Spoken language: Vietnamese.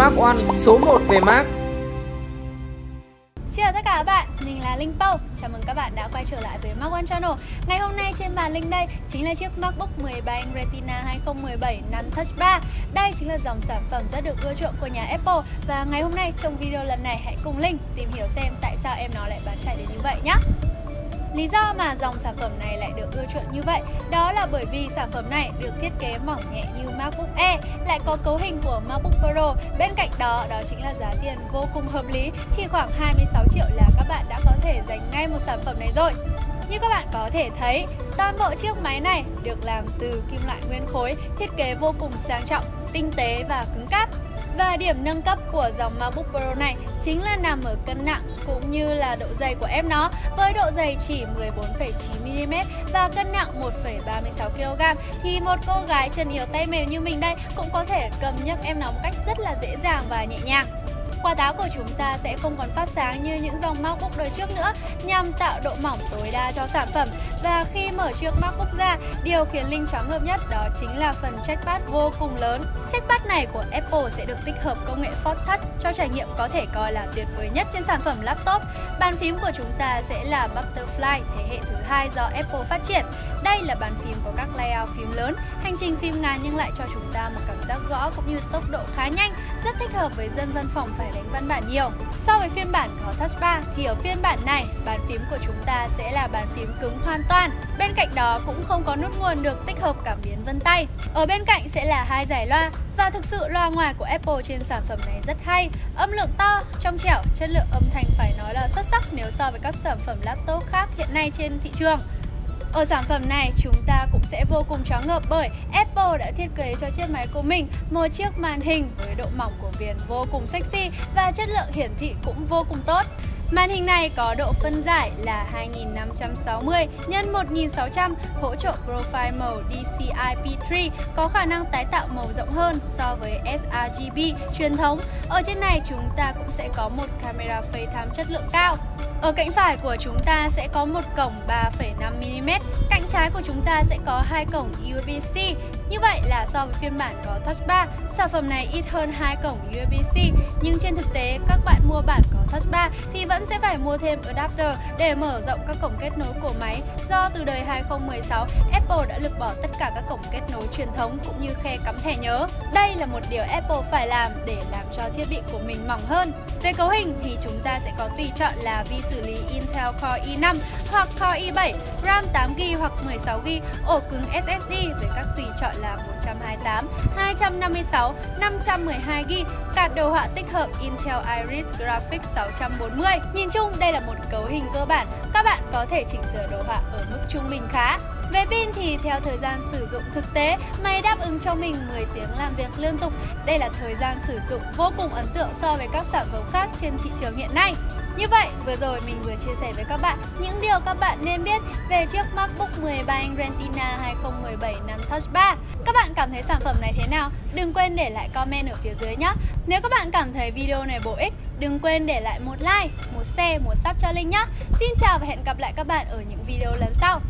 Mark One số 1 về Mark. Chào tất cả các bạn, mình là Linh Pau. Chào mừng các bạn đã quay trở lại với Mark One Channel. Ngày hôm nay trên bàn Linh đây chính là chiếc MacBook 13 inch Retina 2017 Nano Touch 3 Đây chính là dòng sản phẩm rất được ưa chuộng của nhà Apple. Và ngày hôm nay trong video lần này hãy cùng Linh tìm hiểu xem tại sao em nó lại bán chạy đến như vậy nhé Lý do mà dòng sản phẩm này lại được ưa chuộng như vậy đó là bởi vì sản phẩm này được thiết kế mỏng nhẹ như MacBook Air, lại có cấu hình của MacBook Pro. Bên cạnh đó, đó chính là giá tiền vô cùng hợp lý, chỉ khoảng 26 triệu là các bạn đã có thể giành ngay một sản phẩm này rồi. Như các bạn có thể thấy, toàn bộ chiếc máy này được làm từ kim loại nguyên khối, thiết kế vô cùng sang trọng, tinh tế và cứng cáp. Và điểm nâng cấp của dòng MacBook Pro này chính là nằm ở cân nặng cũng như là độ dày của em nó với độ dày chỉ 14,9mm và cân nặng 1,36kg thì một cô gái chân yếu tay mềm như mình đây cũng có thể cầm nhấc em nó một cách rất là dễ dàng và nhẹ nhàng. Quả táo của chúng ta sẽ không còn phát sáng như những dòng MacBook đời trước nữa nhằm tạo độ mỏng tối đa cho sản phẩm. Và khi mở chiếc MacBook ra, điều khiến Linh choáng ngợp nhất đó chính là phần trackpad vô cùng lớn. Trackpad này của Apple sẽ được tích hợp công nghệ Force Touch cho trải nghiệm có thể coi là tuyệt vời nhất trên sản phẩm laptop. Bàn phím của chúng ta sẽ là Butterfly thế hệ thứ hai do Apple phát triển. Đây là bàn phím có các layout phím lớn, hành trình phím ngắn nhưng lại cho chúng ta một cảm giác gõ cũng như tốc độ khá nhanh, rất thích hợp với dân văn phòng phải đánh văn bản nhiều. So với phiên bản có Touch Bar thì ở phiên bản này, bàn phím của chúng ta sẽ là bàn phím cứng hoàn toàn. Bên cạnh đó cũng không có nút nguồn được tích hợp cảm biến vân tay. Ở bên cạnh sẽ là hai giải loa và thực sự loa ngoài của Apple trên sản phẩm này rất hay, âm lượng to, trong trẻo, chất lượng âm thanh phải nói là xuất sắc nếu so với các sản phẩm laptop khác hiện nay trên thị trường. Ở sản phẩm này, chúng ta cũng sẽ vô cùng chóng ngợp bởi Apple đã thiết kế cho chiếc máy của mình một chiếc màn hình với độ mỏng của viền vô cùng sexy và chất lượng hiển thị cũng vô cùng tốt. Màn hình này có độ phân giải là 2560 x 1600, hỗ trợ profile màu DCI-P3, có khả năng tái tạo màu rộng hơn so với sRGB truyền thống. Ở trên này chúng ta cũng sẽ có một camera FaceTime chất lượng cao. Ở cạnh phải của chúng ta sẽ có một cổng 3,5mm, cạnh trái của chúng ta sẽ có hai cổng USB-C. Như vậy là so với phiên bản có Touch Bar, sản phẩm này ít hơn hai cổng USB-C, nhưng trên thực tế các bạn mua bản có Touch Bar thì vẫn sẽ phải mua thêm adapter để mở rộng các cổng kết nối của máy. Do từ đời 2016, Apple đã lược bỏ tất cả các cổng kết nối truyền thống cũng như khe cắm thẻ nhớ. Đây là một điều Apple phải làm để làm cho thiết bị của mình mỏng hơn. Về cấu hình thì chúng ta sẽ có tùy chọn là vi xử lý Intel Core i5 hoặc Core i7, RAM 8GB hoặc 16GB, ổ cứng SSD với các tùy chọn là 128, 256, 512GB, card đồ họa tích hợp Intel Iris Graphics 640. Nhìn chung đây là một cấu hình cơ bản, các bạn có thể chỉnh sửa đồ họa ở mức trung bình khá. Về pin thì theo thời gian sử dụng thực tế, máy đáp ứng cho mình 10 tiếng làm việc liên tục. Đây là thời gian sử dụng vô cùng ấn tượng so với các sản phẩm khác trên thị trường hiện nay. Như vậy, vừa rồi mình vừa chia sẻ với các bạn những điều các bạn nên biết về chiếc MacBook 13 inch Retina 2017 Nano Touch 3. Các bạn cảm thấy sản phẩm này thế nào? Đừng quên để lại comment ở phía dưới nhé. Nếu các bạn cảm thấy video này bổ ích, đừng quên để lại một like, một share, một sub cho Linh nhé. Xin chào và hẹn gặp lại các bạn ở những video lần sau.